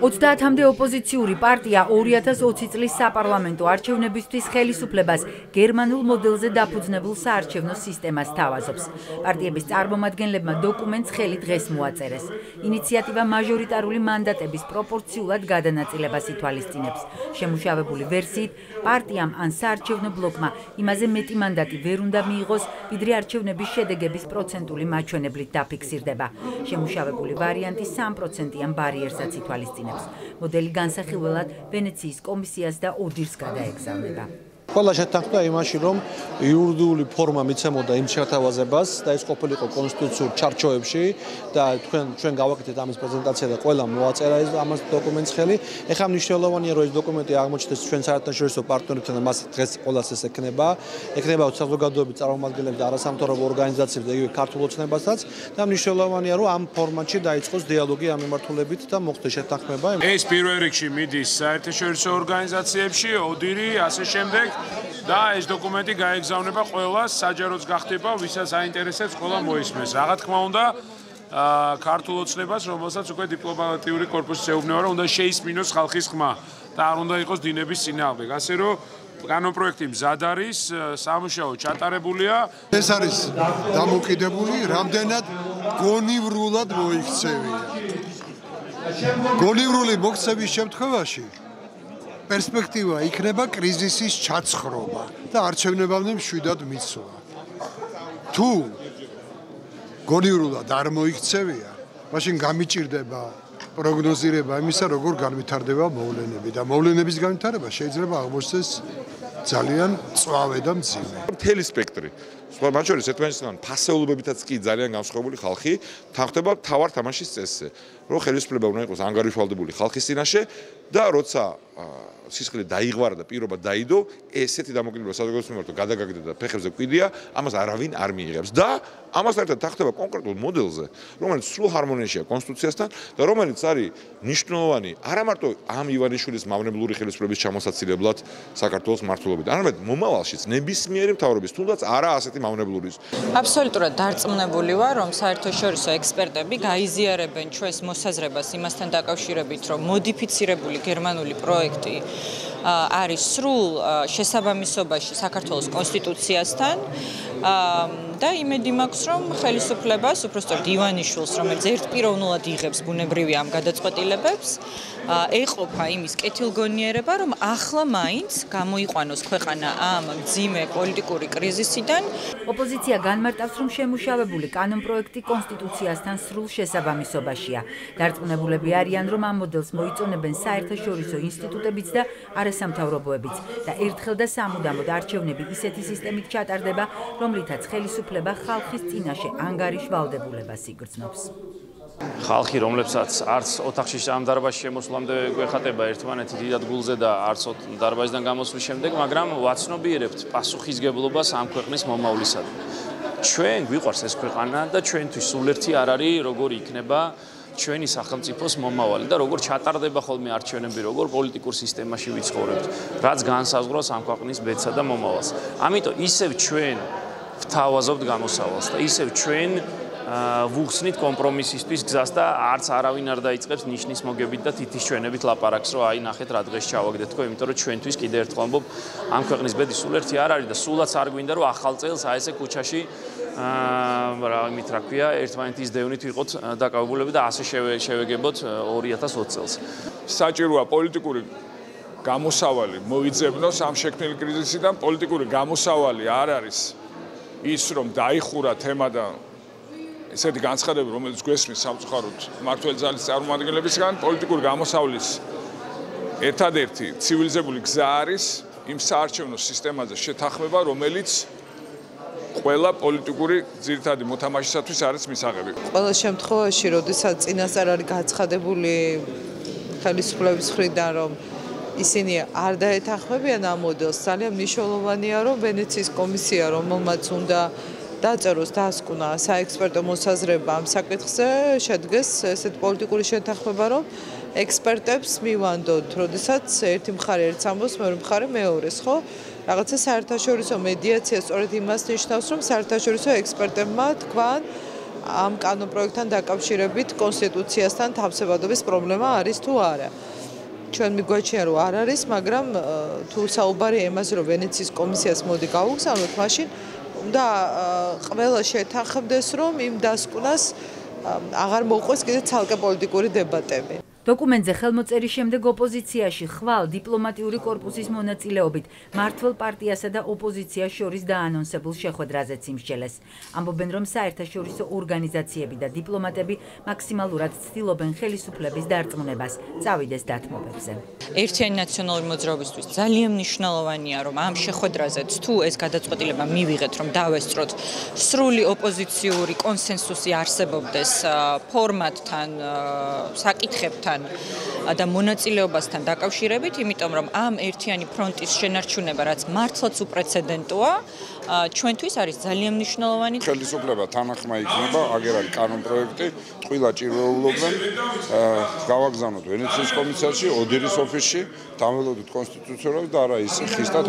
30-მდე ოპოზიციური პარტია 2020 წლის საპარლამენტო არჩევნებისთვის ხელისუფლებას გერმანულ მოდელზე დაფუძნებულ საარჩევნო სისტემას თავაზობს. პარტიების წარმომადგენლებმა დოკუმენტს ხელი დღეს მოაწერეს. ინიციატივა მაჟორიტარული მანდატების პროპორციულად გადანაწილებას ითვალისწინებს. შემუშავებული ვერსიით, პარტიამ ან საარჩევნო ბლოკმა იმაზე მეტი მანდატი ვერ უნდა მიიღოს, ვიდრე არჩევნების შედეგების პროცენტული მაჩვენებლით დაფიქსირდება. შემუშავებული ვარიანტი 3%-იან ბარიერსაც ითვალისწინებს. ნიშნავს. მოდელი განსახილველად ვენეციის კომისიას და ოდირს გადაეგზავნება. ყველა შეთანხმდა იმაში, რომ იურიდიული ფორმა მიცემოდა იმ შეთავაზებას და ეს ყოფილიყო კონსტიტუციურ ჩარჩოებში და თქვენ ჩვენ გავაკეთეთ ამის პრეზენტაცია და ყველა მოაწერა ეს ამას დოკუმენტს ხელი. ეხლა მნიშვნელოვანია, რომ ეს დოკუმენტი აღმოჩნდეს ჩვენ საერთაშორისო პარტნიორებთან და მას დღეს ყოველას ეს ექნება. ექნება საზოგადოების წარმომადგენლებს და არასამთავრობო ორგანიზაციებს და იგივე ქართულ ოცნებასაც და მნიშვნელოვანია, რომ ამ ფორმატში დაიწყოს დიალოგი ამ მიმართულებით და მოხდეს შეთანხმება. ეს პირველ რიგში მიდის საერთაშორისო ორგანიზაციებში, ოდირი, ასე შემდეგ. და ეს დოკუმენტი გაეგზავნება ყველა საჯაროც გახდება, ვისაც აინტერესებს, ყველა მოისმეს. რა თქმა უნდა, ქართულ ოცნებას, რომელსაც უკვე დიპლომატიური корпуსი ეუბნება, რომ უნდა შეისმინოს ხალხის ხმა და არ უნდა იყოს დინების წინააღმდეგ. ასე რომ კანონპროექტი მზად არის, სამუშაო ჩატარებულია. ეს არის დამოკიდებული, რამდენად გონივრულად მოიქცევია. გონივრული მოქცევის შემთხვევაში პერსპექტივა იქნება კრიზისის ჩაცხრობა და არჩევნებამდე მშვიდად მიცვა. თუ გონივრულად არ მოიქცევია, მაშინ გამიჭirdება პროგნოზირება იმისა, როგორ განვითარდება მოვლენები და მოვლენების განვითარება შეიძლება აღმოჩნდეს ძალიან წვავე და მძიმე. მთელი სპექტრი. სხვა მათ შორის ერთმანეთთან ფასეულობებითაც კი ძალიან განსხვავებული ხალხი თანხდება თავარ თამაშის წესზე, რომ ხელისუფლება უნდა იყოს ანგარიშვალდებული ხალხის წინაშე და როცა სისხლი დაიღვარა და პირობა დაიდო, ესეთი დამოკიდება საზოგადოების მიმართ, გადაგაგდა და ფეხებზე კვიდია, ამას არავინ არ მიიღებს. და ამასთან ერთად თანხდება კონკრეტულ მოდელზე, რომელიც სულ ჰარმონიაშია კონსტიტუციასთან და რომელიც არის ნიშნულოვანი არა მარტო ამ ივანიშვილის მავნებლური ხელისუფლების ჩამოსაცილებლად საქართველოს მართლობიდან, არამედ მომავალშიც ნებისმიერი მთავრობის თუნდაც არა ასეთი მავნებლურის. აბსოლუტურად დარწმუნებული ვარ, რომ საერთაშორისო ექსპერტები გაიზიარებენ ჩვენს მოსაზრებას იმასთან დაკავშირებით, რომ მოდიფიცირებული გერმანული პროექტი არის სრულ შესაბამისობაში საქართველოს კონსტიტუციასთან და იმედი მაქვს რომ ხელისუფლებას უბრალოდ ივანიშვილს რომელიც ერთპიროვნულად იღებს ბუნებრივი ამ გადაწყვეტილებებს ეყოფა იმის კეთილგონიერება რომ ახლა მაინც გამოიყვანოს ქვეყანა ამ ძიმე პოლიტიკური კრიზისიდან. ოპოზიცია განმარტავს რომ შემუშავებული კანონპროექტი კონსტიტუციასთან სრულ შესაბამისობაშია. დარწმუნებულები არიან რომ ამ მოდელს მოიწონებენ საერთაშორისო ინსტიტუტებიც და არასამთავრობოებიც და ერთხელ და სამუდამოდ არჩევნები ისეთი სისტემით ჩატარდება რომლითაც ხელისუფლება ხალხის წინაშე ანგარიშვალდებულებას იგრძნობს ხალხი რომლებსაც არც ოთახში ამ დარბაზში შემოსვლამდე გვეხატება ერთმანეთი დიდად გულზე და არც დარბაზიდან გამოსვლის შემდეგ, მაგრამ ვაცნობიერებთ პასუხისგებლობას ამ ქვეყნის მომავლისადმი. ჩვენ გვიყვარს ეს ქვეყანა და ჩვენთვის სულ ერთი არ არის როგორი იქნება ჩვენი სახელმწიფოს მომავალი და როგორ ჩატარდება ხოლმე არჩევნები, როგორ პოლიტიკურ სისტემაში ვიცხოვრებთ, რაც განსაზღვრავს ამ ქვეყნის ბედსა და მომავალს. ამიტომ ისევ ჩვენ ვთავაზობთ გამოსავალს და ისევ ჩვენ ვუხსნით კომპრომისისთვის გზას და არც არავინ არ დაიწყებს ნიშნის მოგებით და თითის ჩვენებით ლაპარაკს, რომ აი ნახეთ რა დღეს ჩავაგდეთ თქო, იმიტომ რომ ჩვენთვის კიდე ერთხელ ამბობ ამ ქვეყნის ბედი სულ ერთი არ არის და სულაც არ გვინდა რომ ახალ წელს აი ესე ქუჩაში აა რა იმით რა ქვია, ერთმანეთის დევნით ვიყოთ დაკავებულები და ასე შევეგებოთ 2020 წელს. საჭიროა პოლიტიკური გამოსავალი მოიძებნოს ამ შექმნილი კრიზისიდან, პოლიტიკური გამოსავალი არ არის ის რომ დაიხურა თემა და ესეთი განცხადები, რომელიც გვესმის სამწუხაროდ მართლ ძალის წარმომადგენლებისგან, პოლიტიკური გამოსავლის ერთადერთი ცივილიზებული გზა არის იმ საარჩევნო სისტემაზე შეთანხმება, რომელიც ყველა პოლიტიკური ძირითადი მოთამაშისათვის არის მისაღები. ყველა შემთხვევაში, როდესაც წინასწარ არის გაცხადებული ხელისუფლების მხრიდან, რომ ისინი არ დაეთანხმებიან ამ მოდელს, ძალიან მნიშვნელოვანია, რომ ვენეციის კომისია, რომელმაც უნდა დაწეროს დასკვნა საექსპერტო მოსაზრება ამ საკითხზე შედგეს ესეთ პოლიტიკური შეთანხმება რომ ექსპერტებს მივანდოთ. როდესაც ერთი მხარე ერთ ამბობს მეორე მხარე მეორეს ხო? რაღაცა საერთაშორისო მედიაცია სწორედ იმას ნიშნავს რომ საერთაშორისო ექსპერტებმა თქვან ამ კანონპროექტთან დაკავშირებით კონსტიტუციასთან თავსებადობის პრობლემა არის თუ არა. ჩვენ მიგვაჩნია რომ არ არის, მაგრამ თუ საუბარი ემაზე რომ ვენეციის კომისიას მოდი გავუგზავნოთ, მაშინ უნდა ყველა შეთანხმდეს რომ იმ დასკვნას აღარ მოყვეს კიდე ცალკე პოლიტიკური დებატები. დოკუმენტზე ხელმოწერის შემდეგ ოპოზიციაში ხვალ დიპლომატიური კორპუსის მონაწილეობით მართლ პარტიასა და ოპოზიციას შორის დაანონსებულ შეხვედრაზეც იმსჯელეს. ამბობენ, რომ საერთაშორისო ორგანიზაციები და დიპლომატები მაქსიმალურად ცდილობენ ხელისუფლების დარწმუნებას წავიდეს დათმობებზე. ერთიანი ნაციონალური მოძრაობისთვის ძალიან მნიშვნელოვანია, რომ ამ შეხვედრაზეც თუ ეს გადაწყვეტილება მივიღეთ, რომ დავესწროთ სრული ოპოზიციური კონსენსუსი არსებობდეს ფორმატთან, საკითხებთან ფრონტთან და მონაწილეობასთან დაკავშირებით, იმიტომ რომ ამ ერთიანი ფრონტის შენარჩუნება, რაც მართლაც უპრეცედენტოა, ჩვენთვის არის ძალიან მნიშვნელოვანი. ხელისუფლება თანახმა იქნება, აგერ არის კანონპროექტი, ყველა ჭირვეულობენ, გავაგზავნოთ ვენეციის კომისიაში, ოდერის ოფისში, დამველოდოთ კონსტიტუციურად და არა ისე ხისტად